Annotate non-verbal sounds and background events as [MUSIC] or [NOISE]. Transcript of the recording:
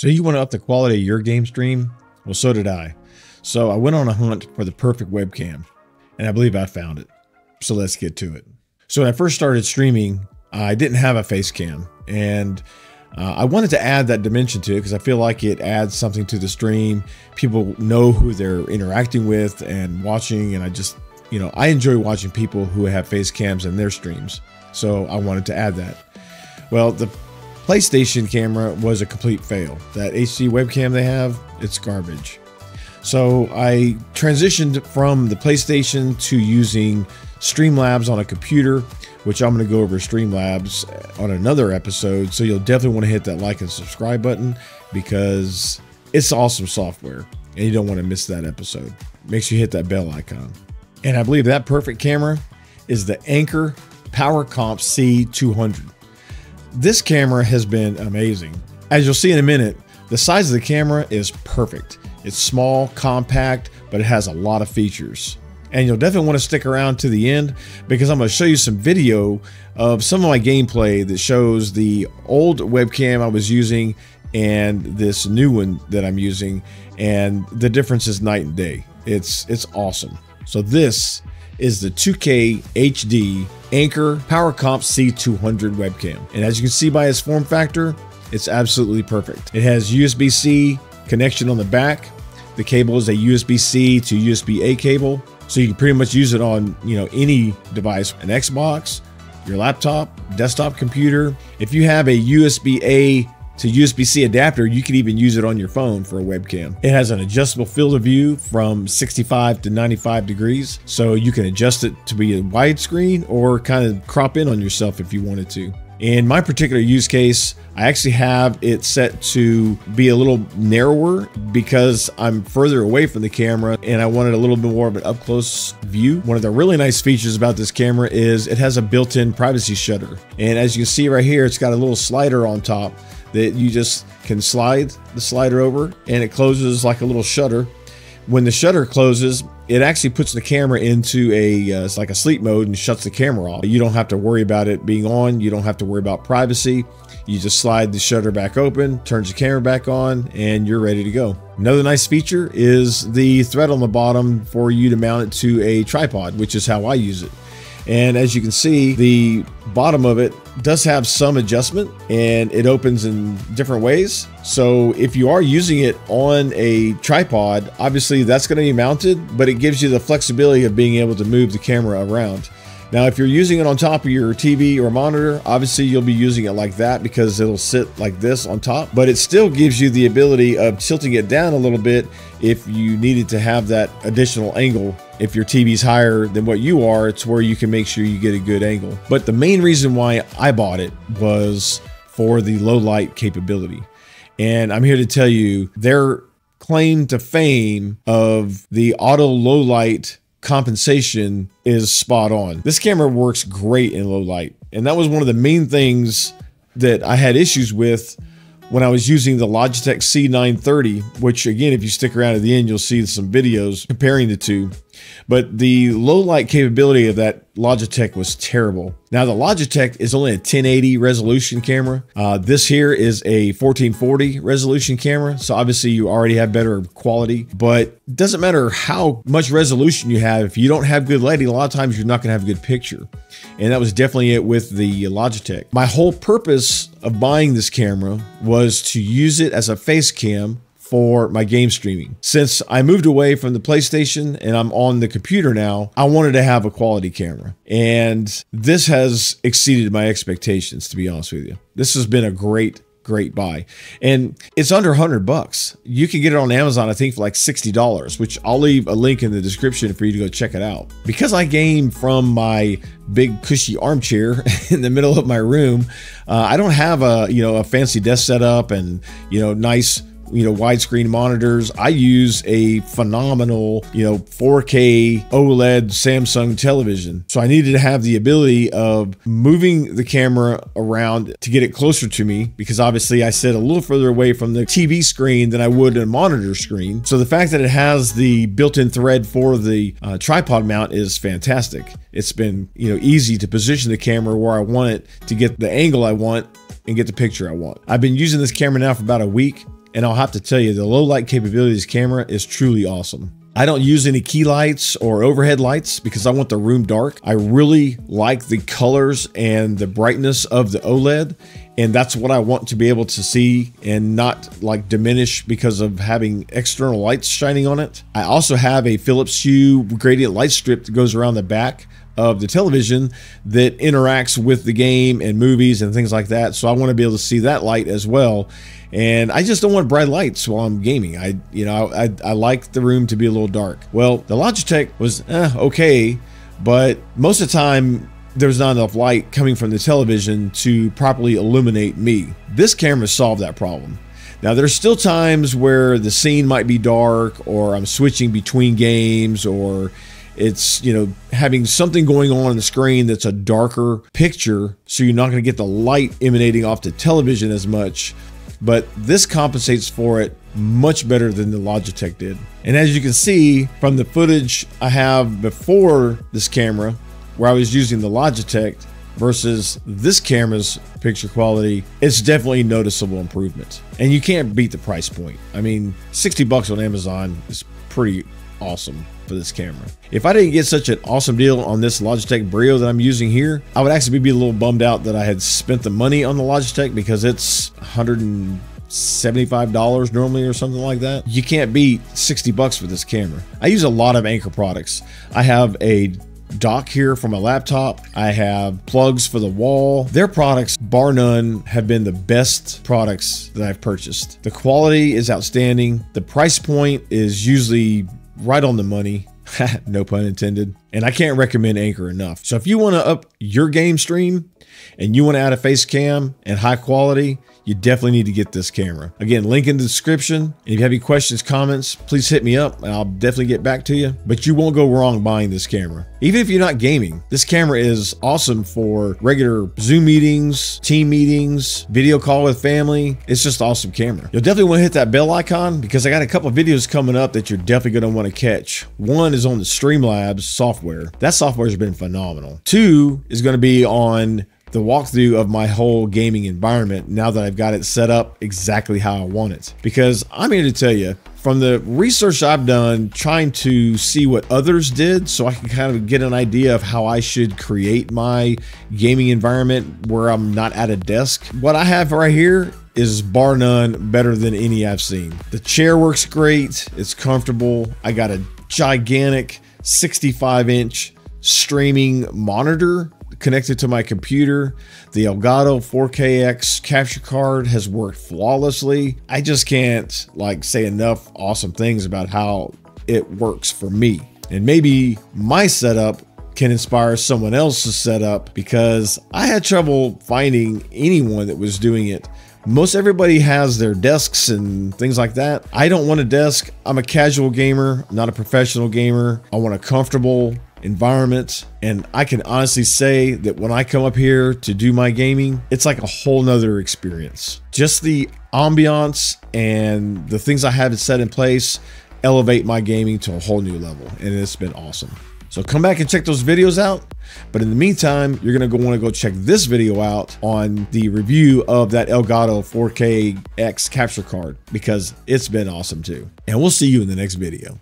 So you want to up the quality of your game stream? Well, so did I. So I went on a hunt for the perfect webcam, and I believe I found it. So let's get to it. So when I first started streaming, I didn't have a face cam, and uh, I wanted to add that dimension to it because I feel like it adds something to the stream. People know who they're interacting with and watching, and I just, you know, I enjoy watching people who have face cams in their streams. So I wanted to add that. Well, the PlayStation camera was a complete fail. That HD webcam they have, it's garbage. So I transitioned from the PlayStation to using Streamlabs on a computer, which I'm going to go over Streamlabs on another episode. So you'll definitely want to hit that like and subscribe button because it's awesome software and you don't want to miss that episode. Make sure you hit that bell icon. And I believe that perfect camera is the Anker PowerConf C200. This camera has been amazing. As you'll see in a minute, the size of the camera is perfect. It's small, compact, but it has a lot of features. And you'll definitely want to stick around to the end because I'm going to show you some video of some of my gameplay that shows the old webcam I was using and this new one that I'm using and the difference is night and day. It's it's awesome. So this is the 2K HD Anker PowerConf C200 webcam. And as you can see by its form factor, it's absolutely perfect. It has USB-C connection on the back. The cable is a USB-C to USB-A cable. So you can pretty much use it on, you know, any device, an Xbox, your laptop, desktop computer. If you have a USB-A to USB-C adapter, you can even use it on your phone for a webcam. It has an adjustable field of view from 65 to 95 degrees, so you can adjust it to be a widescreen or kind of crop in on yourself if you wanted to. In my particular use case, I actually have it set to be a little narrower because I'm further away from the camera and I wanted a little bit more of an up close view. One of the really nice features about this camera is it has a built in privacy shutter. And as you can see right here, it's got a little slider on top that you just can slide the slider over and it closes like a little shutter. When the shutter closes, it actually puts the camera into a uh, it's like a sleep mode and shuts the camera off. You don't have to worry about it being on. You don't have to worry about privacy. You just slide the shutter back open, turns the camera back on, and you're ready to go. Another nice feature is the thread on the bottom for you to mount it to a tripod, which is how I use it. And as you can see, the bottom of it does have some adjustment and it opens in different ways. So if you are using it on a tripod, obviously that's going to be mounted, but it gives you the flexibility of being able to move the camera around. Now, if you're using it on top of your TV or monitor, obviously you'll be using it like that because it'll sit like this on top, but it still gives you the ability of tilting it down a little bit if you needed to have that additional angle. If your TV's higher than what you are, it's where you can make sure you get a good angle. But the main reason why I bought it was for the low light capability. And I'm here to tell you their claim to fame of the auto low light compensation is spot on. This camera works great in low light. And that was one of the main things that I had issues with when I was using the Logitech C930, which again, if you stick around at the end, you'll see some videos comparing the two. But the low light capability of that Logitech was terrible. Now the Logitech is only a 1080 resolution camera. Uh, this here is a 1440 resolution camera. So obviously you already have better quality, but it doesn't matter how much resolution you have. If you don't have good lighting, a lot of times you're not gonna have a good picture. And that was definitely it with the Logitech. My whole purpose of buying this camera was to use it as a face cam for my game streaming. Since I moved away from the PlayStation and I'm on the computer now, I wanted to have a quality camera. And this has exceeded my expectations, to be honest with you. This has been a great great buy. And it's under 100 bucks. You can get it on Amazon, I think, for like $60, which I'll leave a link in the description for you to go check it out. Because I game from my big cushy armchair [LAUGHS] in the middle of my room, uh, I don't have a, you know, a fancy desk setup and, you know, nice you know widescreen monitors. I use a phenomenal you know 4k oled samsung television. So i needed to have the ability of moving the camera around to get it closer to me because obviously i sit a little further away from the tv screen than i would a monitor screen. So the fact that it has the built-in thread for the uh, tripod mount is fantastic. It's been you know easy to position the camera where i want it to get the angle i want and get the picture i want. I've been using this camera now for about a week And I'll have to tell you, the low light capability of this camera is truly awesome. I don't use any key lights or overhead lights because I want the room dark. I really like the colors and the brightness of the OLED. And that's what I want to be able to see and not like diminish because of having external lights shining on it. I also have a Philips Hue gradient light strip that goes around the back of the television that interacts with the game and movies and things like that. So I want to be able to see that light as well and I just don't want bright lights while I'm gaming. I, you know, I, I like the room to be a little dark. Well, the Logitech was eh, okay, but most of the time there's not enough light coming from the television to properly illuminate me. This camera solved that problem. Now, there's still times where the scene might be dark, or I'm switching between games, or it's, you know, having something going on on the screen that's a darker picture, so you're not going to get the light emanating off the television as much but this compensates for it much better than the Logitech did. And as you can see from the footage I have before this camera, where I was using the Logitech versus this camera's picture quality, it's definitely noticeable improvement. And you can't beat the price point. I mean, 60 bucks on Amazon is pretty awesome for this camera. If I didn't get such an awesome deal on this Logitech Brio that I'm using here, I would actually be a little bummed out that I had spent the money on the Logitech because it's 175 dollars normally or something like that. You can't beat 60 bucks for this camera. I use a lot of Anker products. I have a dock here for my laptop. I have plugs for the wall. Their products, bar none, have been the best products that I've purchased. The quality is outstanding. The price point is usually right on the money. [LAUGHS] no pun intended. And I can't recommend Anker enough. So if you want to up your game stream and you want to add a face cam and high quality, you definitely need to get this camera. Again, link in the description. And if you have any questions, comments, please hit me up and I'll definitely get back to you. But you won't go wrong buying this camera. Even if you're not gaming, this camera is awesome for regular Zoom meetings, team meetings, video call with family. It's just awesome camera. You'll definitely want to hit that bell icon because I got a couple videos coming up that you're definitely going to want to catch. One is on the Streamlabs software. That software has been phenomenal. Two is going to be on the walkthrough of my whole gaming environment now that I've got it set up exactly how I want it. Because I'm here to tell you, from the research I've done trying to see what others did so I can kind of get an idea of how I should create my gaming environment where I'm not at a desk. What I have right here is bar none better than any I've seen. The chair works great, it's comfortable. I got a gigantic 65 inch streaming monitor connected to my computer. The Elgato 4KX capture card has worked flawlessly. I just can't like say enough awesome things about how it works for me. And maybe my setup can inspire someone else's setup because I had trouble finding anyone that was doing it. Most everybody has their desks and things like that. I don't want a desk. I'm a casual gamer, not a professional gamer. I want a comfortable environment. And I can honestly say that when I come up here to do my gaming, it's like a whole nother experience. Just the ambiance and the things I have it set in place elevate my gaming to a whole new level. And it's been awesome. So come back and check those videos out. But in the meantime, you're going to go want to go check this video out on the review of that Elgato 4K X capture card because it's been awesome too. And we'll see you in the next video.